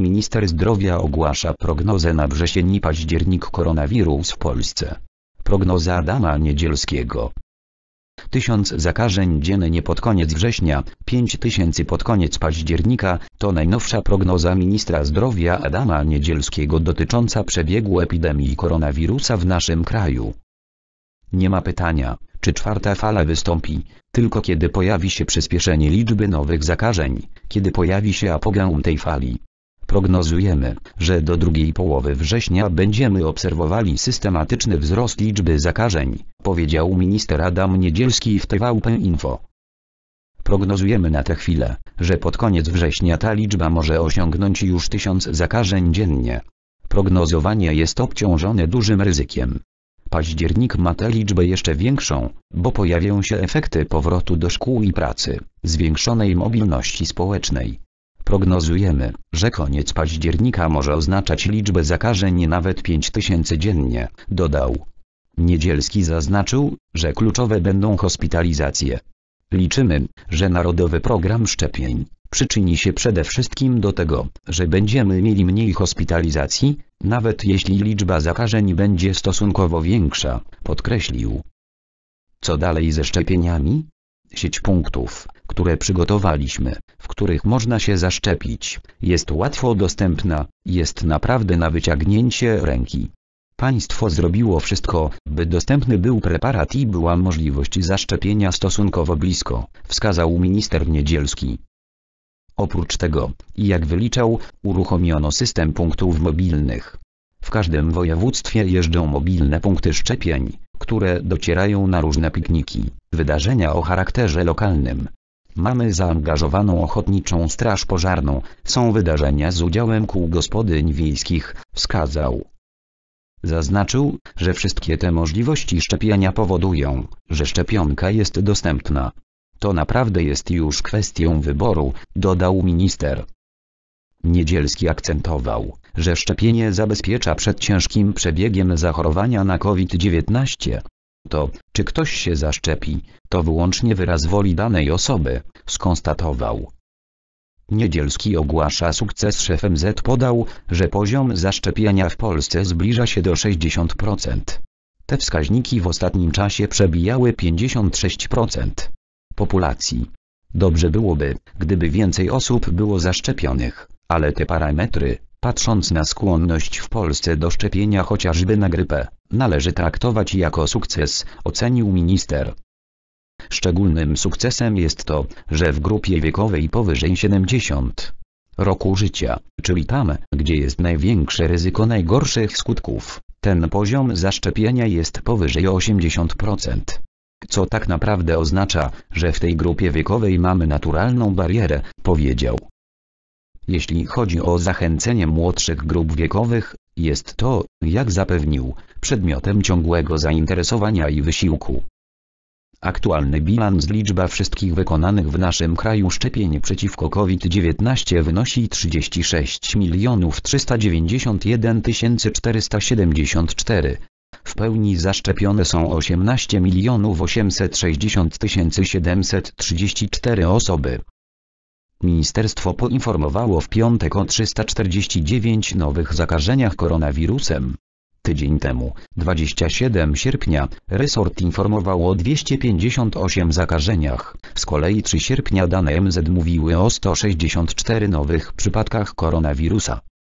Minister zdrowia ogłasza prognozę na wrzesień i październik koronawirus w Polsce. Prognoza Adama Niedzielskiego. Tysiąc zakażeń dziennie pod koniec września, 5 tysięcy pod koniec października, to najnowsza prognoza ministra zdrowia Adama Niedzielskiego dotycząca przebiegu epidemii koronawirusa w naszym kraju. Nie ma pytania, czy czwarta fala wystąpi, tylko kiedy pojawi się przyspieszenie liczby nowych zakażeń, kiedy pojawi się apogeum tej fali. Prognozujemy, że do drugiej połowy września będziemy obserwowali systematyczny wzrost liczby zakażeń, powiedział minister Adam Niedzielski w TVP Info. Prognozujemy na tę chwilę, że pod koniec września ta liczba może osiągnąć już tysiąc zakażeń dziennie. Prognozowanie jest obciążone dużym ryzykiem. Październik ma tę liczbę jeszcze większą, bo pojawią się efekty powrotu do szkół i pracy, zwiększonej mobilności społecznej. Prognozujemy, że koniec października może oznaczać liczbę zakażeń nawet 5000 dziennie, dodał. Niedzielski zaznaczył, że kluczowe będą hospitalizacje. Liczymy, że Narodowy Program Szczepień przyczyni się przede wszystkim do tego, że będziemy mieli mniej hospitalizacji, nawet jeśli liczba zakażeń będzie stosunkowo większa, podkreślił. Co dalej ze szczepieniami? Sieć punktów, które przygotowaliśmy, w których można się zaszczepić, jest łatwo dostępna, jest naprawdę na wyciągnięcie ręki. Państwo zrobiło wszystko, by dostępny był preparat i była możliwość zaszczepienia stosunkowo blisko, wskazał minister Niedzielski. Oprócz tego, jak wyliczał, uruchomiono system punktów mobilnych. W każdym województwie jeżdżą mobilne punkty szczepień, które docierają na różne pikniki, wydarzenia o charakterze lokalnym. Mamy zaangażowaną ochotniczą straż pożarną, są wydarzenia z udziałem kół gospodyń wiejskich, wskazał. Zaznaczył, że wszystkie te możliwości szczepienia powodują, że szczepionka jest dostępna. To naprawdę jest już kwestią wyboru, dodał minister. Niedzielski akcentował, że szczepienie zabezpiecza przed ciężkim przebiegiem zachorowania na COVID-19. To, czy ktoś się zaszczepi, to wyłącznie wyraz woli danej osoby, skonstatował. Niedzielski ogłasza sukces szef MZ podał, że poziom zaszczepienia w Polsce zbliża się do 60%. Te wskaźniki w ostatnim czasie przebijały 56% populacji. Dobrze byłoby, gdyby więcej osób było zaszczepionych, ale te parametry, patrząc na skłonność w Polsce do szczepienia chociażby na grypę, należy traktować jako sukces, ocenił minister. Szczególnym sukcesem jest to, że w grupie wiekowej powyżej 70 roku życia, czyli tam, gdzie jest największe ryzyko najgorszych skutków, ten poziom zaszczepienia jest powyżej 80%. Co tak naprawdę oznacza, że w tej grupie wiekowej mamy naturalną barierę, powiedział. Jeśli chodzi o zachęcenie młodszych grup wiekowych, jest to, jak zapewnił, przedmiotem ciągłego zainteresowania i wysiłku. Aktualny bilans liczba wszystkich wykonanych w naszym kraju szczepień przeciwko COVID-19 wynosi 36 391 474. W pełni zaszczepione są 18 860 734 osoby. Ministerstwo poinformowało w piątek o 349 nowych zakażeniach koronawirusem. Tydzień temu, 27 sierpnia, resort informował o 258 zakażeniach. Z kolei 3 sierpnia dane MZ mówiły o 164 nowych przypadkach koronawirusa.